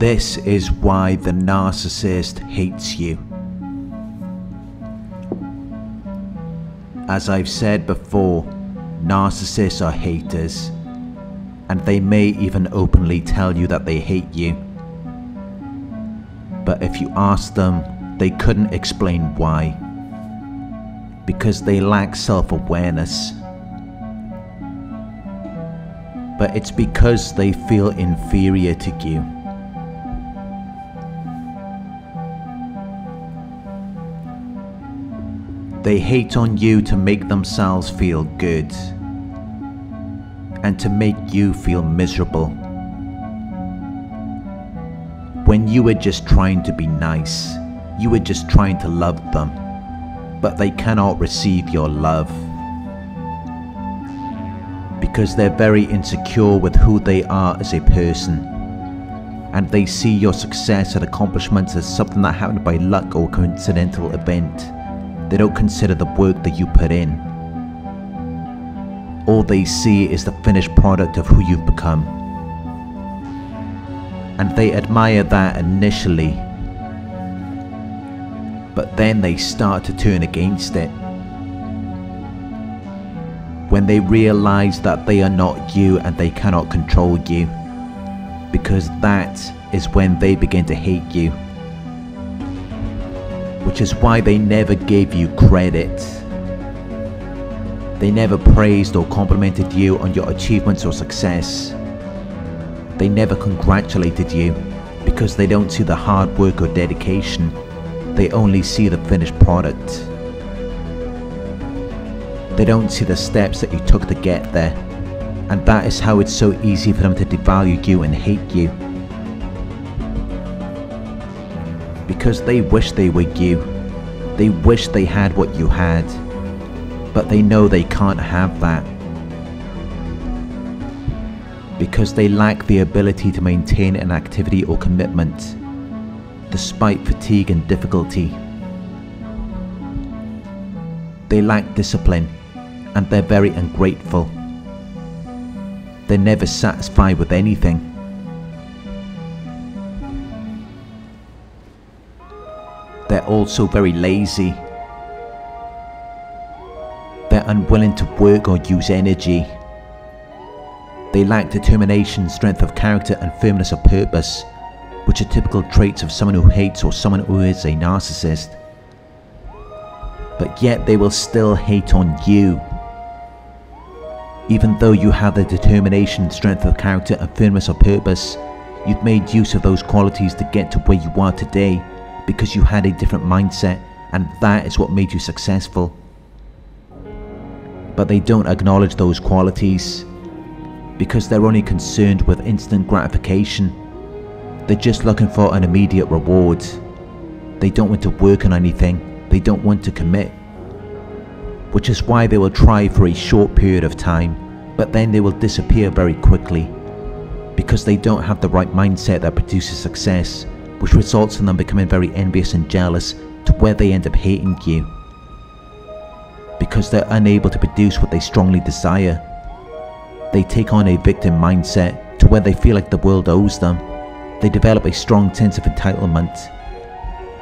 This is why the narcissist hates you. As I've said before, narcissists are haters, and they may even openly tell you that they hate you. But if you ask them, they couldn't explain why. Because they lack self awareness. But it's because they feel inferior to you. They hate on you to make themselves feel good and to make you feel miserable. When you were just trying to be nice, you were just trying to love them, but they cannot receive your love. Because they're very insecure with who they are as a person, and they see your success and accomplishments as something that happened by luck or coincidental event. They don't consider the work that you put in. All they see is the finished product of who you've become. And they admire that initially, but then they start to turn against it. When they realize that they are not you and they cannot control you, because that is when they begin to hate you which is why they never gave you credit. They never praised or complimented you on your achievements or success. They never congratulated you because they don't see the hard work or dedication, they only see the finished product. They don't see the steps that you took to get there, and that is how it's so easy for them to devalue you and hate you. Because they wish they were you. They wish they had what you had, but they know they can't have that. Because they lack the ability to maintain an activity or commitment, despite fatigue and difficulty. They lack discipline, and they're very ungrateful. They're never satisfied with anything. Also very lazy. They're unwilling to work or use energy. They lack determination, strength of character, and firmness of purpose, which are typical traits of someone who hates or someone who is a narcissist. But yet they will still hate on you. Even though you have the determination, strength of character, and firmness of purpose, you've made use of those qualities to get to where you are today because you had a different mindset and that is what made you successful. But they don't acknowledge those qualities because they're only concerned with instant gratification. They're just looking for an immediate reward. They don't want to work on anything, they don't want to commit. Which is why they will try for a short period of time, but then they will disappear very quickly because they don't have the right mindset that produces success which results in them becoming very envious and jealous to where they end up hating you. Because they're unable to produce what they strongly desire. They take on a victim mindset to where they feel like the world owes them. They develop a strong sense of entitlement.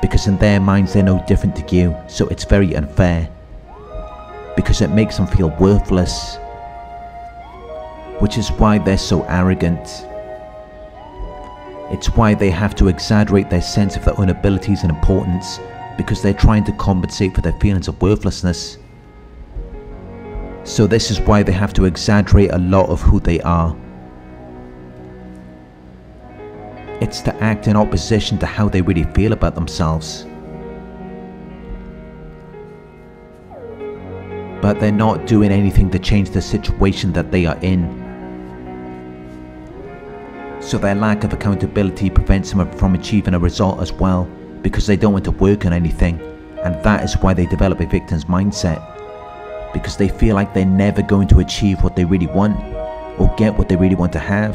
Because in their minds they're no different to you, so it's very unfair. Because it makes them feel worthless. Which is why they're so arrogant it's why they have to exaggerate their sense of their own abilities and importance because they're trying to compensate for their feelings of worthlessness. So this is why they have to exaggerate a lot of who they are. It's to act in opposition to how they really feel about themselves. But they're not doing anything to change the situation that they are in so their lack of accountability prevents them from achieving a result as well because they don't want to work on anything and that is why they develop a victim's mindset. Because they feel like they're never going to achieve what they really want or get what they really want to have.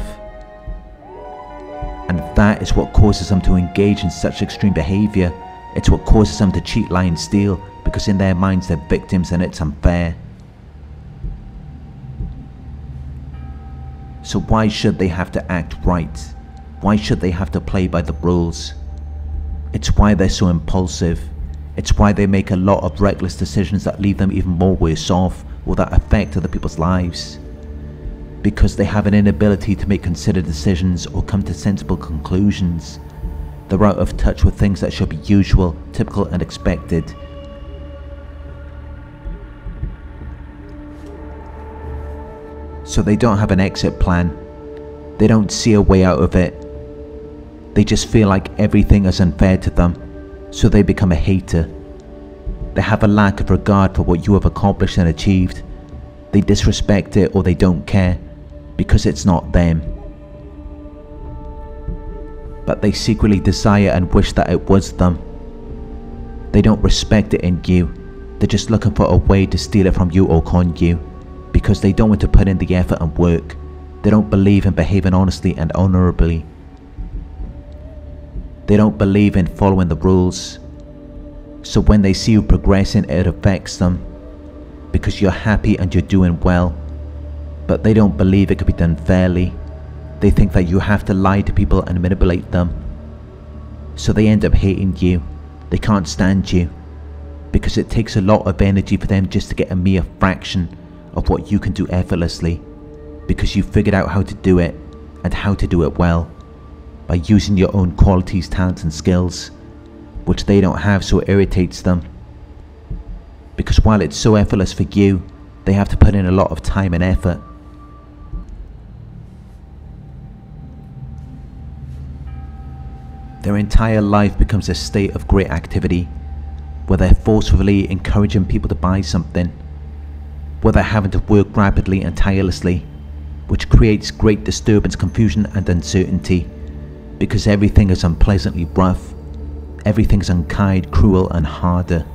And that is what causes them to engage in such extreme behavior. It's what causes them to cheat lie and steal because in their minds they're victims and it's unfair So why should they have to act right Why should they have to play by the rules? It's why they're so impulsive. It's why they make a lot of reckless decisions that leave them even more worse off or that affect other people's lives. Because they have an inability to make considered decisions or come to sensible conclusions. They're out of touch with things that should be usual, typical and expected. So they don't have an exit plan. They don't see a way out of it. They just feel like everything is unfair to them, so they become a hater. They have a lack of regard for what you have accomplished and achieved. They disrespect it or they don't care, because it's not them. But they secretly desire and wish that it was them. They don't respect it in you. They're just looking for a way to steal it from you or con you because they don't want to put in the effort and work. They don't believe in behaving honestly and honorably. They don't believe in following the rules. So when they see you progressing, it affects them because you're happy and you're doing well. But they don't believe it could be done fairly. They think that you have to lie to people and manipulate them. So they end up hating you. They can't stand you because it takes a lot of energy for them just to get a mere fraction of what you can do effortlessly because you've figured out how to do it and how to do it well by using your own qualities, talents and skills which they don't have so it irritates them. Because while it's so effortless for you they have to put in a lot of time and effort. Their entire life becomes a state of great activity where they're forcefully encouraging people to buy something they're having to work rapidly and tirelessly, which creates great disturbance, confusion and uncertainty, because everything is unpleasantly rough, everything is unkind, cruel and harder.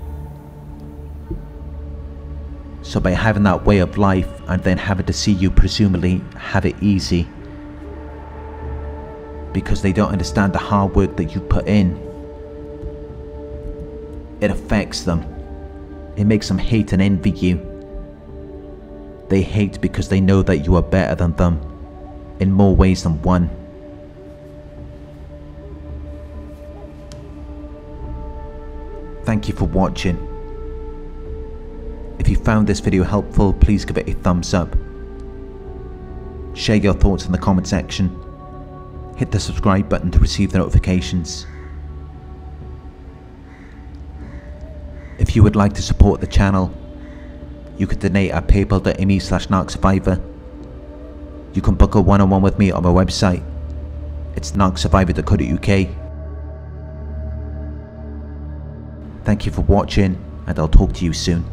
So by having that way of life and then having to see you presumably have it easy, because they don't understand the hard work that you put in, it affects them. It makes them hate and envy you they hate because they know that you are better than them, in more ways than one. Thank you for watching. If you found this video helpful, please give it a thumbs up. Share your thoughts in the comment section. Hit the subscribe button to receive the notifications. If you would like to support the channel, you can donate at paypal.me slash narcsurvivor. You can book a one-on-one with me on my website. It's narcsurvivor.co.uk. Thank you for watching and I'll talk to you soon.